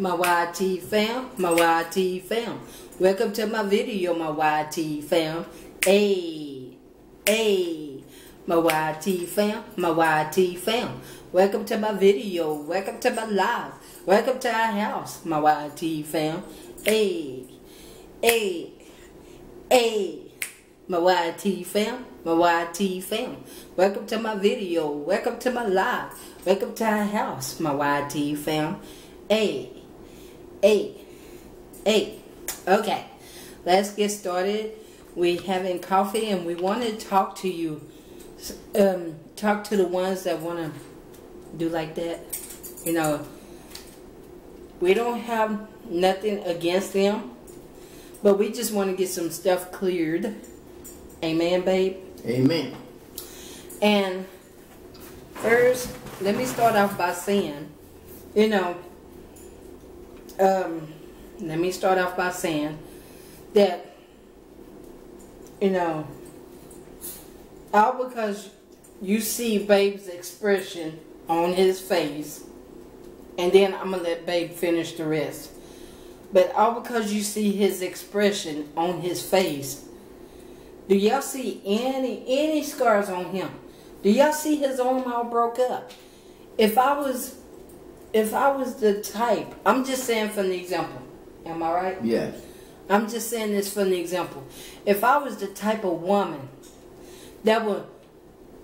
my YT fam, my YT fam. Welcome to my video, my YT fam. Hey, hey, my YT fam, my YT fam. Welcome to my video, welcome to my live, welcome to our house, my YT fam. Hey, hey, hey, my YT fam, my YT fam. Welcome to my video, welcome to my live, welcome to our house, my YT fam. Hey, hey, hey. Okay, let's get started. We having coffee and we want to talk to you. Um, talk to the ones that want to do like that. You know, we don't have nothing against them, but we just want to get some stuff cleared. Amen, babe. Amen. And first, let me start off by saying, you know, um, let me start off by saying that, you know, all because you see Babe's expression on his face, and then I'm going to let Babe finish the rest. But all because you see his expression on his face, do y'all see any any scars on him? Do y'all see his arm all broke up? If I was if I was the type, I'm just saying for the example. Am I right? Yes. I'm just saying this for the example. If I was the type of woman that would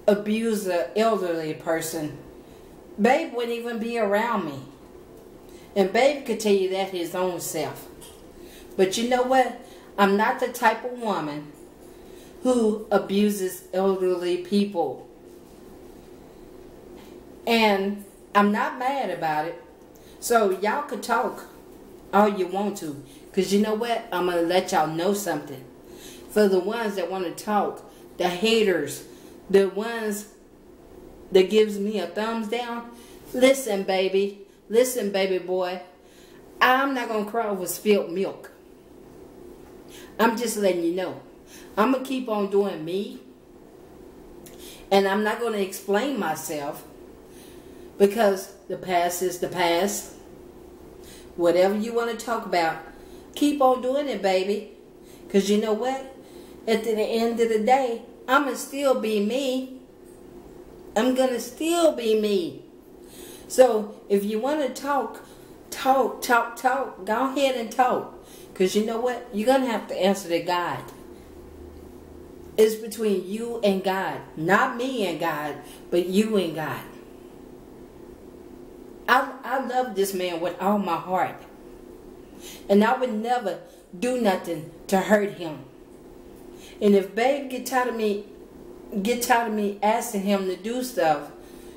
abuse an elderly person, Babe wouldn't even be around me. And Babe could tell you that his own self. But you know what? I'm not the type of woman who abuses elderly people. And I'm not mad about it. So y'all could talk all you want to. Because you know what? I'm going to let y'all know something. For the ones that want to talk, the haters, the ones that gives me a thumbs down, listen, baby. Listen, baby boy. I'm not going to cry over spilled milk. I'm just letting you know. I'm going to keep on doing me. And I'm not going to explain myself because the past is the past. Whatever you want to talk about, keep on doing it, baby. Because you know what? At the end of the day, I'm going to still be me. I'm going to still be me. So if you want to talk, talk, talk, talk. Go ahead and talk. Because you know what? You're going to have to answer to God. It's between you and God. Not me and God, but you and God. I, I love this man with all my heart. And I would never do nothing to hurt him. And if babe get tired of me get tired of me asking him to do stuff,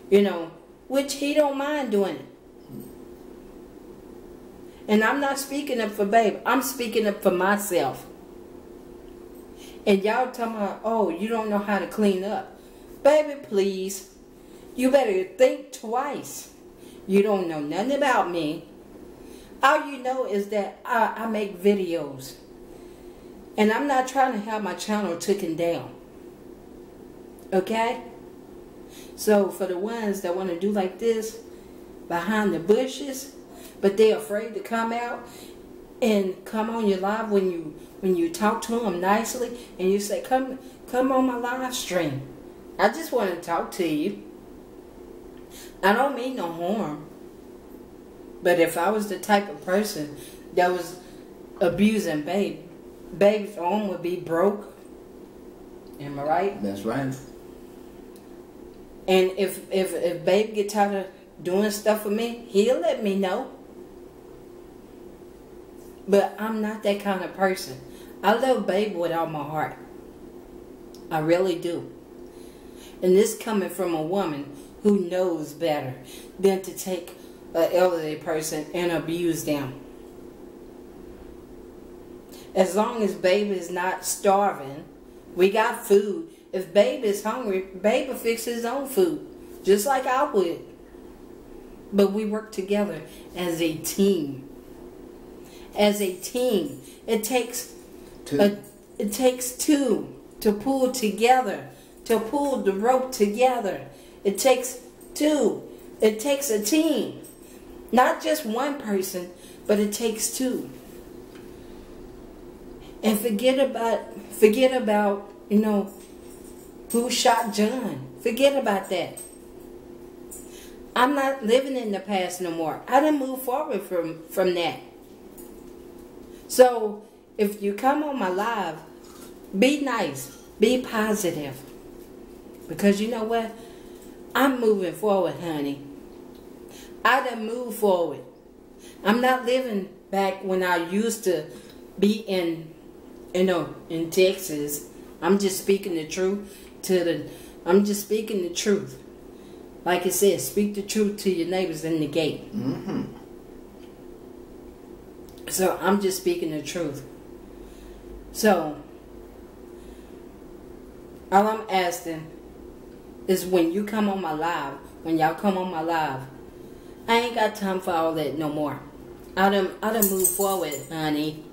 you know, which he don't mind doing it. And I'm not speaking up for babe. I'm speaking up for myself. And y'all tell me, oh, you don't know how to clean up. Baby, please. You better think twice. You don't know nothing about me. All you know is that I, I make videos. And I'm not trying to have my channel taken down. Okay? So for the ones that want to do like this behind the bushes, but they're afraid to come out and come on your live when you when you talk to them nicely and you say come come on my live stream. I just want to talk to you. I don't mean no harm. But if I was the type of person that was abusing babe, babe's arm would be broke. Am I right? That's right. And if if if babe get tired of doing stuff for me, he'll let me know. But I'm not that kind of person. I love babe with all my heart. I really do. And this coming from a woman who knows better than to take an elderly person and abuse them. As long as baby is not starving, we got food. If baby is hungry, baby fix his own food, just like I would. But we work together as a team. As a team, it takes Two. a, it takes two to pull together, to pull the rope together. It takes two. It takes a team. Not just one person, but it takes two. And forget about forget about, you know, who shot John. Forget about that. I'm not living in the past no more. I didn't move forward from from that. So if you come on my live, be nice, be positive. Because you know what? I'm moving forward, honey. I done moved forward. I'm not living back when I used to be in, you know, in Texas. I'm just speaking the truth to the, I'm just speaking the truth. Like it says, speak the truth to your neighbors in the gate. Mm-hmm. So I'm just speaking the truth. So, all I'm asking is when you come on my live, when y'all come on my live, I ain't got time for all that no more. I done, I done move forward, honey.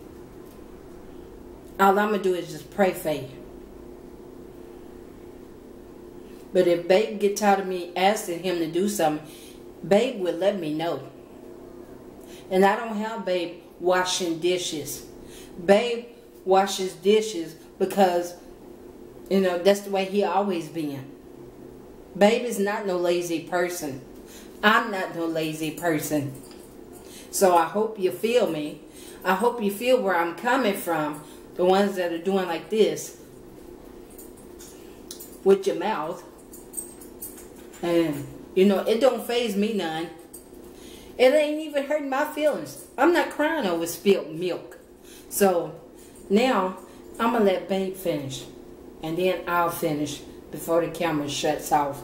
All I'm gonna do is just pray for you. But if Babe get tired of me asking him to do something, Babe would let me know. And I don't have Babe washing dishes. Babe washes dishes because, you know, that's the way he always been. Babe is not no lazy person. I'm not no lazy person. So I hope you feel me. I hope you feel where I'm coming from. The ones that are doing like this with your mouth. And, you know, it don't faze me none. It ain't even hurting my feelings. I'm not crying over spilled milk. So, now, I'm going to let Babe finish. And then I'll finish before the camera shuts off.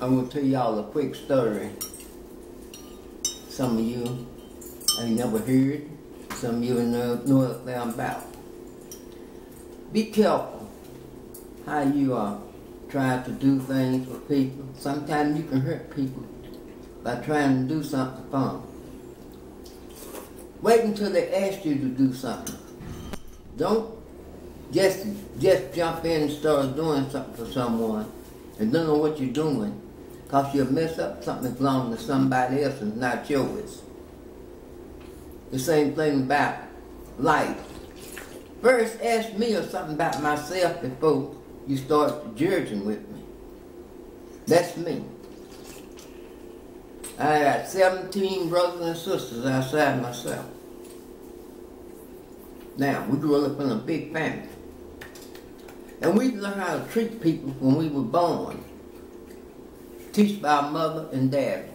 I'm gonna tell y'all a quick story. Some of you ain't never heard. Some of you know, know what I'm about. Be careful how you are trying to do things for people. Sometimes you can hurt people by trying to do something for them. Wait until they ask you to do something. Don't just just jump in and start doing something for someone and don't know what you're doing because you'll mess up something that belongs to somebody else and not yours. The same thing about life. First ask me or something about myself before you start judging with me. That's me. I got 17 brothers and sisters outside myself. Now, we grew up in a big family. And we learned how to treat people when we were born. Teach by our mother and dad.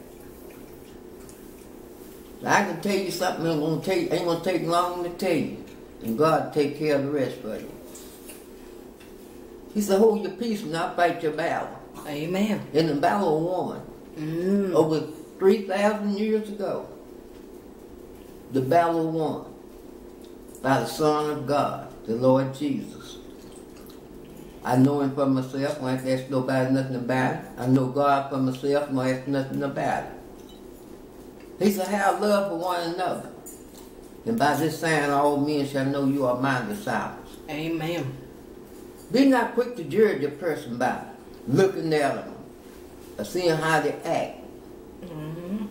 I can tell you something that won't take, ain't gonna take long to tell you. And God take care of the rest for you. He said, hold your peace and I'll fight your battle. Amen. In the battle won. Mm. Over 3,000 years ago, the battle won by the Son of God, the Lord Jesus. I know him for myself, I ain't ask nobody nothing about it. I know God for myself, I ask nothing about it. He said, have love for one another. And by this sign all men shall know you are my disciples. Amen. Be not quick to judge a person by looking at them or seeing how they act. Mm-hmm.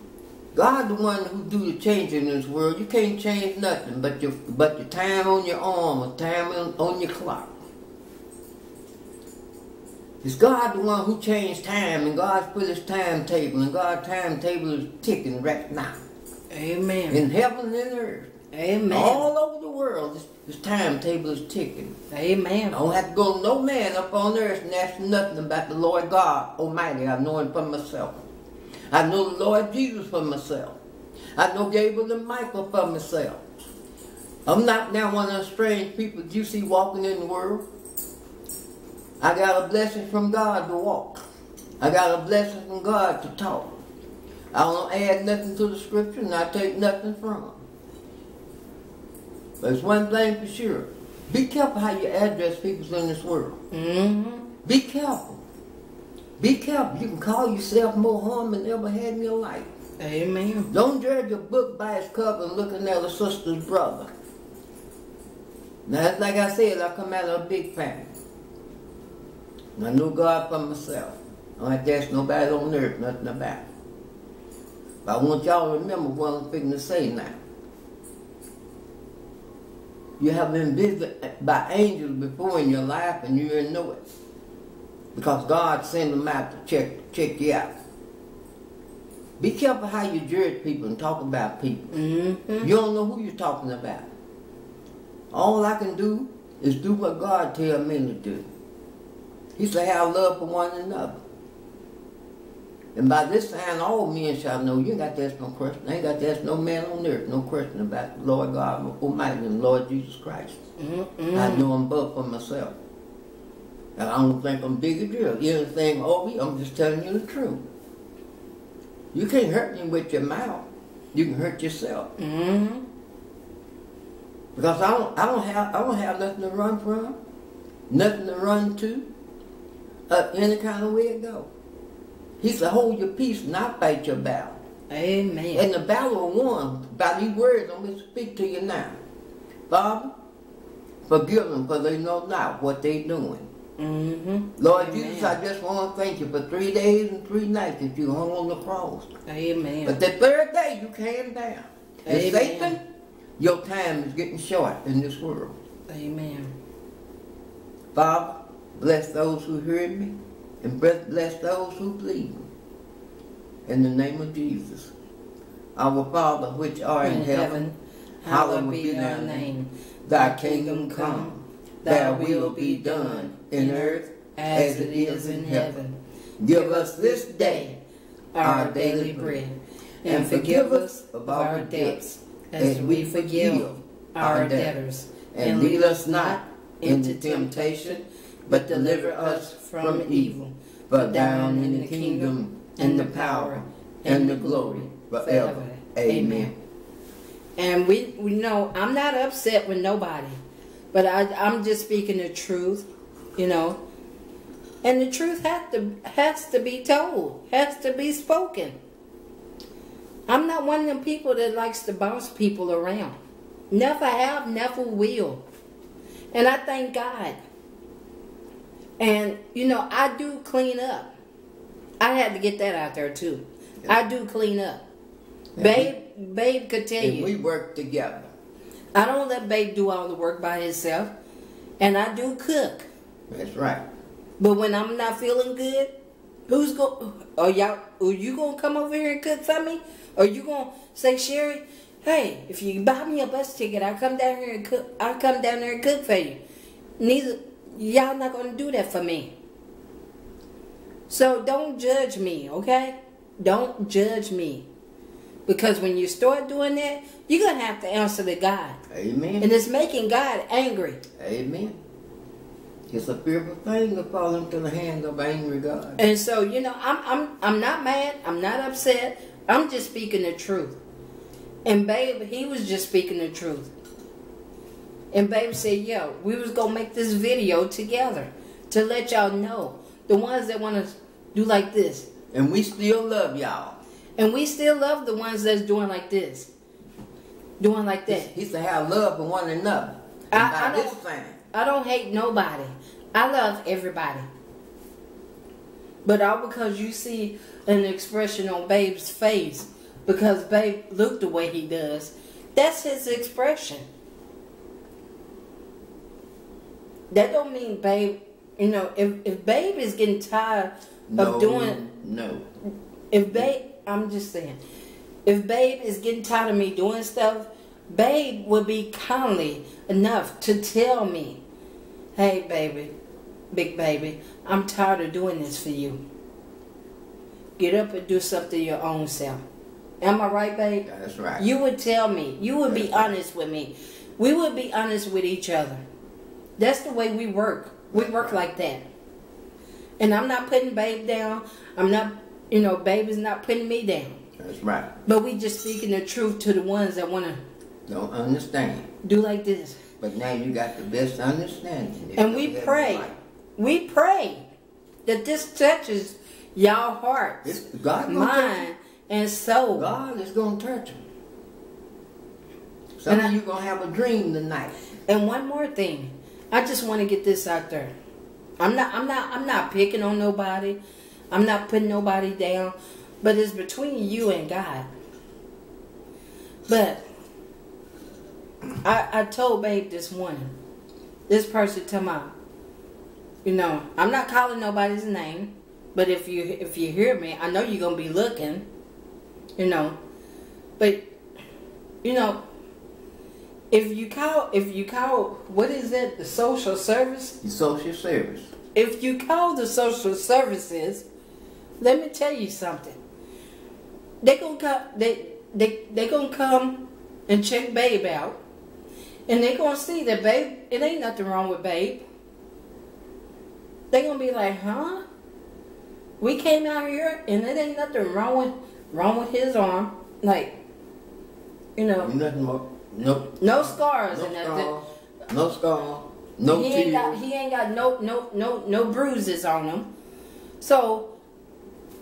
God the one who do the changing in this world. You can't change nothing but your but the time on your arm or time on, on your clock. It's God the one who changed time and God's put his timetable and God's timetable is ticking right now. Amen. In heaven and earth. Amen. All over the world, this, this timetable is ticking. Amen. I don't have to go to no man up on earth and ask nothing about the Lord God Almighty. I know him for myself. I know the Lord Jesus for myself. I know Gabriel and Michael for myself. I'm not now one of those strange people that you see walking in the world. I got a blessing from God to walk. I got a blessing from God to talk. I don't add nothing to the scripture and I take nothing from it. But it's one thing for sure. Be careful how you address people in this world. Mm-hmm. Be careful. Be careful. You can call yourself more harm than ever had in your life. Amen. Don't judge a book by its cover and looking at a sister's brother. Now, that's like I said, I come out of a big family. I know God for myself. I don't have to ask nobody on earth nothing about it. But I want y'all to remember what I'm fixing to say now. You have been visited by angels before in your life and you didn't know it. Because God sent them out to check check you out. Be careful how you judge people and talk about people. Mm-hmm. You don't know who you're talking about. All I can do is do what God tell me to do. He said, have love for one another. And by this time, all men shall know you ain't got to ask no question. I ain't got to ask no man on earth no question about the Lord God Almighty and Lord Jesus Christ. Mm-hmm. I know I'm but for myself. And I don't think I'm big a deal. Anything over you, I'm just telling you the truth. You can't hurt me with your mouth. You can hurt yourself. Mm-hmm. Because I don't, I don't have, I don't have nothing to run from, nothing to run to, uh, any kind of way it go. He said, hold your peace, not fight your battle. Amen. And the battle won by these words I'm going to speak to you now. Father, forgive them, for they know not what they're doing. Mm-hmm. Lord Amen. Jesus, I just want to thank you for three days and three nights that you hung on the cross. Amen. But the third day you came down. And Amen. Satan, your time is getting short in this world. Amen. Father, bless those who heard me and bless those who believe me. In the name of Jesus. Our Father which art in, heaven, hallowed be thy name. thy kingdom come, thy will be done in earth as it is in heaven. Give us this day Our daily bread. And forgive us of our debts as we forgive our debtors. and lead us not into temptation, but deliver us from evil. For thine in the kingdom, and the power, and the glory forever. Amen. And we, we know I'm not upset with nobody, but I, I'm just speaking the truth, you know. And the truth has to has to be told, has to be spoken. I'm not one of them people that likes to bounce people around. Never have, never will. And I thank God. And you know, I do clean up. I had to get that out there too. I do clean up. And Babe, babe could tell And you. we work together. I don't let Babe do all the work by himself. And I do cook. That's right. But when I'm not feeling good, who's go are y'all are you gonna come over here and cook for me? Or you gonna say, Cherrie, hey, if you buy me a bus ticket, I'll come down here and cook I'll come down there and cook for you. Neither y'all not gonna do that for me. So don't judge me, okay? Don't judge me. Because when you start doing that, you're gonna have to answer to God. Amen. And it's making God angry. Amen. It's a fearful thing to fall into the hands of angry God. And so, you know, I'm I'm I'm not mad. I'm not upset. I'm just speaking the truth. And babe, he was just speaking the truth. And babe said, "Yo, we was gonna make this video together to let y'all know the ones that want to do like this, And we still love y'all. and we still love the ones that's doing like this, doing like that. He said have love for one another. I- I don't- I don't hate nobody. I love everybody. But all because you see an expression on Babe's face, because Babe looked the way he does, that's his expression. That don't mean Babe, you know, if, if Babe is getting tired no, of doing, no. if Babe, I'm just saying, if Babe is getting tired of me doing stuff, Babe would be kindly enough to tell me, hey, baby, big baby, I'm tired of doing this for you. Get up and do something your own self. Am I right, babe? That's right. You would tell me. You would be That's right. honest with me. We would be honest with each other. That's the way we work. We work like that. And I'm not putting babe down. I'm not, you know, babe is not putting me down. That's right. But we just speaking the truth to the ones that want to Don't understand. do like this. But now you got the best understanding. And we pray. We pray that this touches y'all hearts, It's, God mind, and soul. God is gonna touch them. Some And of I- you gonna have a dream tonight. And one more thing, I just want to get this out there. I'm not, I'm not, I'm not picking on nobody. I'm not putting nobody down, but it's between you and God. But I I told Babe this morning. This person tell me, you know, I'm not calling nobody's name, but if you if you hear me, I know you're gonna be looking, you know. But you know, if you call if you call what is it, the social service? The social service. If you call the social services, let me tell you something. They gonna come. They they they gonna come and check Babe out, and they gonna see that Babe. It ain't nothing wrong with Babe. They gonna be like, huh? We came out here and it ain't nothing wrong with wrong with his arm. Like, you know, Nothing more. No. no scars No and scar. No scar. No he ain't got he ain't got no no no no bruises on him. So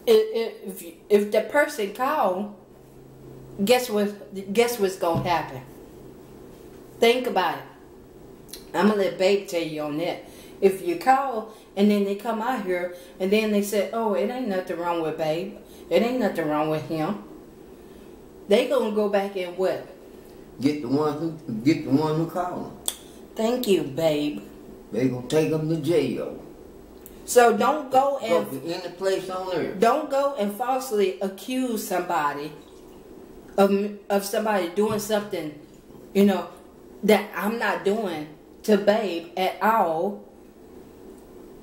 if if if the person call, guess what? Guess what's gonna happen? Think about it. I'm gonna let Babe tell you on that. If you call and then they come out here and then they say, "Oh, it ain't nothing wrong with Babe. It ain't nothing wrong with him." They gonna go back and what? Get the one who get the one who called them. Thank you, Babe. They gonna take them to jail. So don't go Go and to any place on earth. Don't go and falsely accuse somebody of of somebody doing something, you know, that I'm not doing to Babe at all.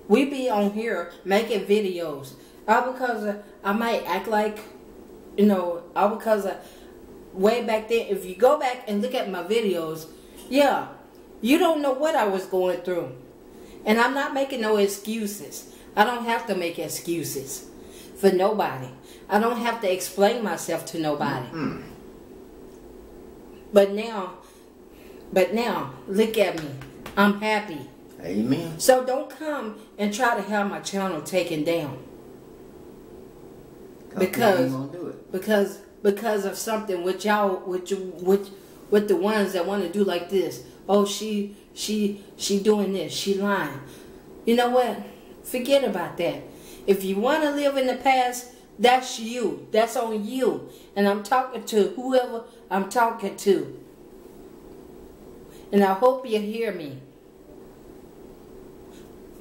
We be on here making videos, all because I might act like, you know, all because of way back then. If you go back and look at my videos, yeah, you don't know what I was going through. And I'm not making no excuses. I don't have to make excuses for nobody. I don't have to explain myself to nobody. Mm. But now, but now, look at me. I'm happy. Amen. So don't come and try to have my channel taken down 'Cause Because- do it. because because of something with y'all with you with with the ones that want to do like this. Oh, she she she doing this. She lying. You know what? Forget about that. If you want to live in the past, that's you. That's on you. And I'm talking to whoever I'm talking to. And I hope you hear me.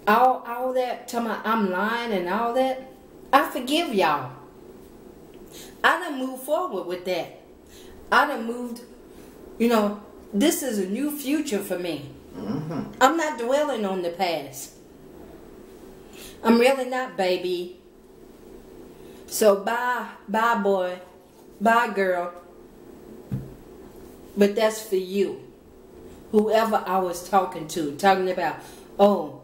All all that tell me I'm lying and all that. I forgive y'all. I done moved forward with that. I done moved, you know, this is a new future for me. hmm I'm not dwelling on the past. I'm really not, baby. So bye, bye, boy, bye, girl. But that's for you. Whoever I was talking to, talking about, oh,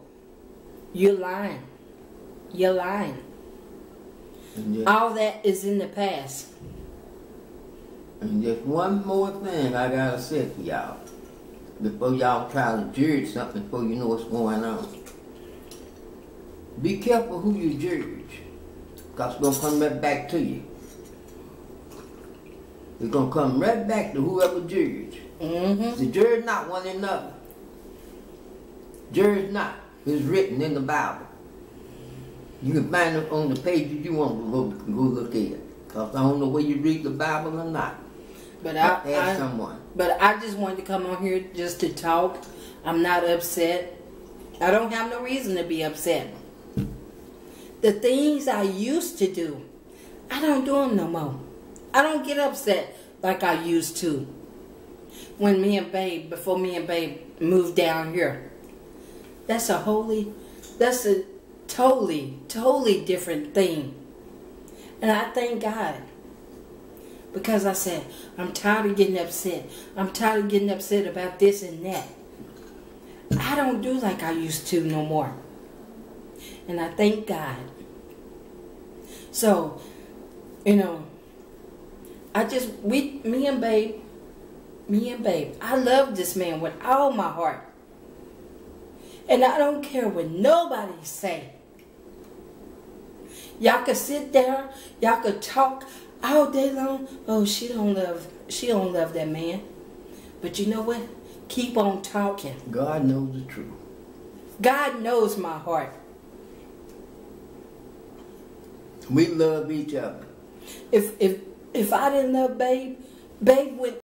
you're lying. You're lying. Just, All that is in the past. and just one more thing I gotta say to y'all. Before y'all try to judge something before you know what's going on. Be careful who you judge. Cause it's gonna come right back to you. It's gonna come right back to whoever judge. Mm-hmm. The judge not one another. Judge not. It's written in the Bible. You can find it on the pages you want to go, go look at. Because I don't know whether you read the Bible or not. But I, Ask I, someone. but I just wanted to come on here just to talk. I'm not upset. I don't have no reason to be upset. The things I used to do, I don't do them no more. I don't get upset like I used to. When me and Babe, before me and Babe moved down here, that's a holy, that's a totally, totally different thing. And I thank God because I said, I'm tired of getting upset. I'm tired of getting upset about this and that. I don't do like I used to no more. And I thank God. So, you know, I just, we, me and Babe, me and Babe, I love this man with all my heart. And I don't care what nobody say. Y'all could sit there, y'all could talk all day long. Oh, she don't love, she don't love that man. But you know what? Keep on talking. God knows the truth. God knows my heart. We love each other. If if if I didn't love Babe, Babe would